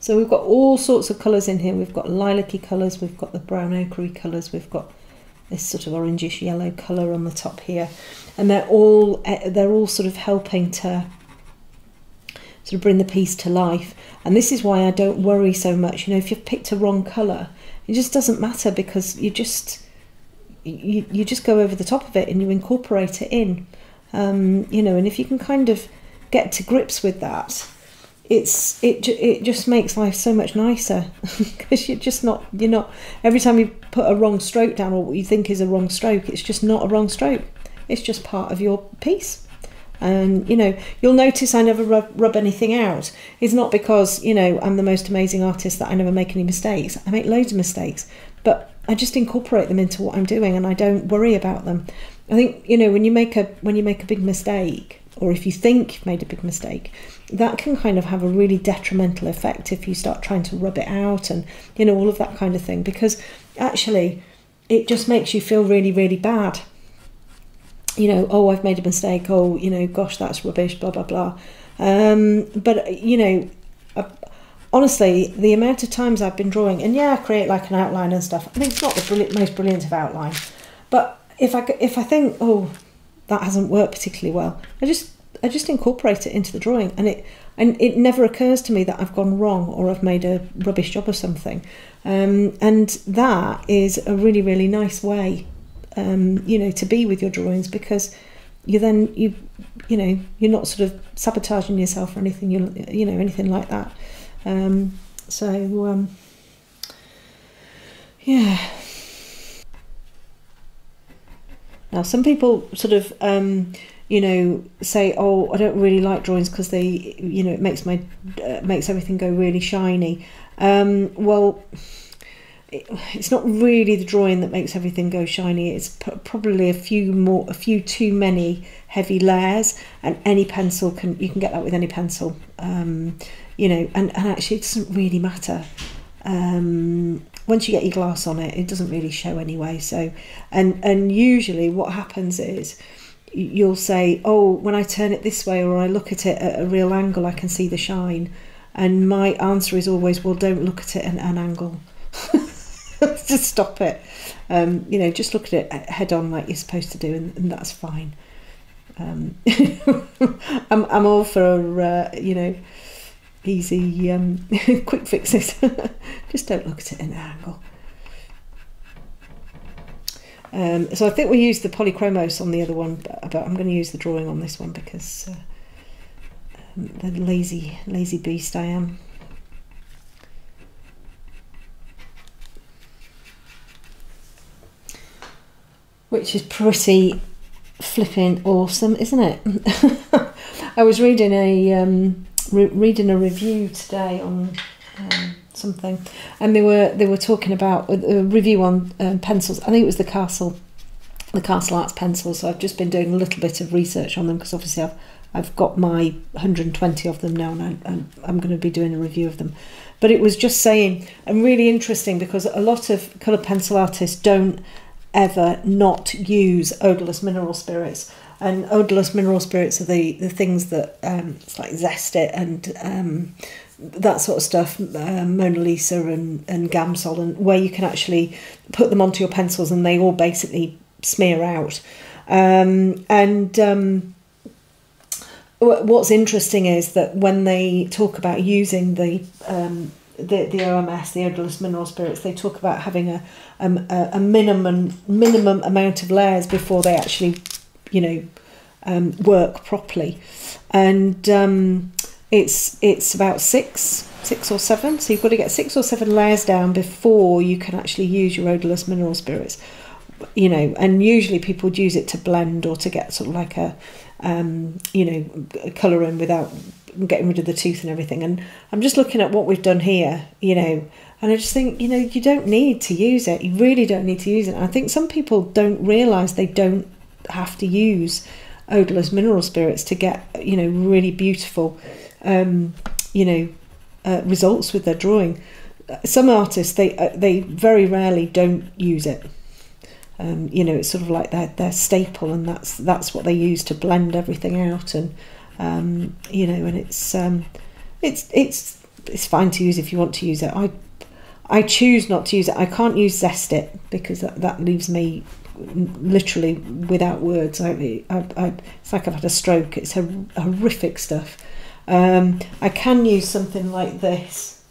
So we've got all sorts of colours in here. We've got lilac-y colours, we've got the brown ochre colours, we've got this sort of orangish yellow colour on the top here, and they're all eh, they're all sort of helping to sort of bring the piece to life. And this is why I don't worry so much. You know, if you've picked a wrong colour, it just doesn't matter because you just you, you just go over the top of it and you incorporate it in. Um, you know, and if you can kind of get to grips with that, it's it it just makes life so much nicer because you're just not you're not every time you put a wrong stroke down or what you think is a wrong stroke, it's just not a wrong stroke. It's just part of your piece. And you know, you'll notice I never rub, rub anything out. It's not because you know I'm the most amazing artist that I never make any mistakes. I make loads of mistakes, but I just incorporate them into what I'm doing, and I don't worry about them. I think you know when you make a when you make a big mistake, or if you think you've made a big mistake, that can kind of have a really detrimental effect if you start trying to rub it out and you know all of that kind of thing because actually it just makes you feel really really bad you know, oh, I've made a mistake. Oh, you know, gosh, that's rubbish. Blah blah blah. Um, but you know, uh, honestly, the amount of times I've been drawing, and yeah, I create like an outline and stuff. I mean, it's not the brilliant, most brilliant of outline, but if I if I think, oh, that hasn't worked particularly well, I just I just incorporate it into the drawing, and it and it never occurs to me that I've gone wrong or I've made a rubbish job of something, um, and that is a really really nice way um, you know, to be with your drawings because you then you you know you're not sort of sabotaging yourself or anything you you know anything like that. Um, so um, yeah. Now some people sort of um, you know say oh I don't really like drawings because they you know it makes my uh, makes everything go really shiny. Um, well it's not really the drawing that makes everything go shiny. It's probably a few more a few too many heavy layers and any pencil can you can get that with any pencil. Um, you know and, and actually it doesn't really matter. Um, once you get your glass on it it doesn't really show anyway so and and usually what happens is you'll say oh when I turn it this way or I look at it at a real angle I can see the shine and my answer is always well don't look at it at an angle just stop it. Um, you know, just look at it head on like you're supposed to do, and, and that's fine. Um, I'm, I'm all for, uh, you know, easy, um, quick fixes. just don't look at it in an angle. Um, so I think we used the polychromos on the other one, but, but I'm going to use the drawing on this one because uh, um, the lazy, lazy beast I am. which is pretty flipping awesome, isn't it? I was reading a um, re reading a review today on um, something, and they were they were talking about a review on um, pencils. I think it was the Castle, the Castle Arts pencils. So I've just been doing a little bit of research on them because obviously I've I've got my 120 of them now, and I, I'm, I'm going to be doing a review of them. But it was just saying, and really interesting because a lot of colour pencil artists don't ever not use odorless mineral spirits. And odorless mineral spirits are the, the things that um, it's like Zest-it and um, that sort of stuff, uh, Mona Lisa and, and Gamsol, and where you can actually put them onto your pencils and they all basically smear out. Um, and um, what's interesting is that when they talk about using the um, the, the OMS, the odorless mineral spirits, they talk about having a, um, a, a minimum minimum amount of layers before they actually, you know, um, work properly, and um, it's it's about six six or seven. So you've got to get six or seven layers down before you can actually use your odorless mineral spirits. You know, and usually people would use it to blend or to get sort of like a, um, you know, colour in without getting rid of the tooth and everything. And I'm just looking at what we've done here, you know, and I just think, you know, you don't need to use it. You really don't need to use it. And I think some people don't realise they don't have to use odorless mineral spirits to get, you know, really beautiful, um, you know, uh, results with their drawing. Some artists, they uh, they very rarely don't use it. Um, you know, it's sort of like their, their staple, and that's that's what they use to blend everything out and um, you know, and it's um, it's it's it's fine to use if you want to use it. I I choose not to use it. I can't use Zest-it because that, that leaves me literally without words. I, I, I, it's like I've had a stroke. It's horrific stuff. Um, I can use something like this.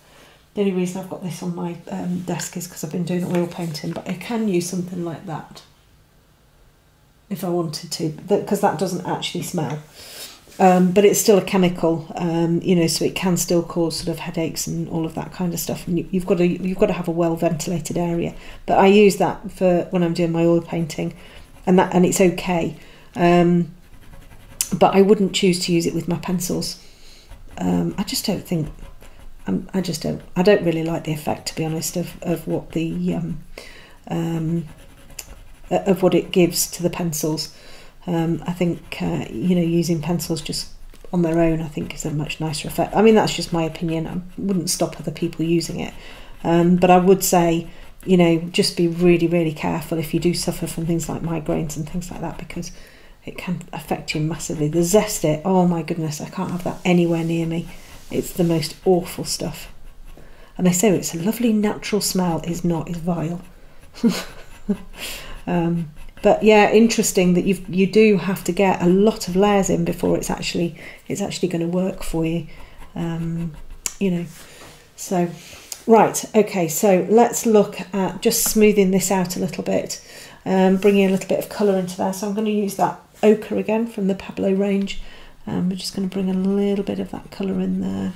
The only reason I've got this on my um, desk is because I've been doing oil painting, but I can use something like that if I wanted to, because that doesn't actually smell. Um, but it's still a chemical, um, you know, so it can still cause sort of headaches and all of that kind of stuff. And you, you've got to you've got to have a well ventilated area. But I use that for when I'm doing my oil painting, and that and it's okay. Um, but I wouldn't choose to use it with my pencils. Um, I just don't think. I'm, I just don't. I don't really like the effect, to be honest, of of what the um, um, of what it gives to the pencils. Um, I think uh, you know using pencils just on their own, I think, is a much nicer effect. I mean, that's just my opinion. I wouldn't stop other people using it, um, but I would say, you know, just be really, really careful if you do suffer from things like migraines and things like that because it can affect you massively. The Zest-it, oh my goodness, I can't have that anywhere near me. It's the most awful stuff. And they say it's a lovely natural smell. It's not. It's vile. um, but yeah, interesting that you you do have to get a lot of layers in before it's actually it's actually going to work for you. Um, you know, so right, okay. So let's look at just smoothing this out a little bit, um, bringing a little bit of colour into there. So I'm going to use that ochre again from the Pablo range. Um, we're just going to bring a little bit of that colour in there.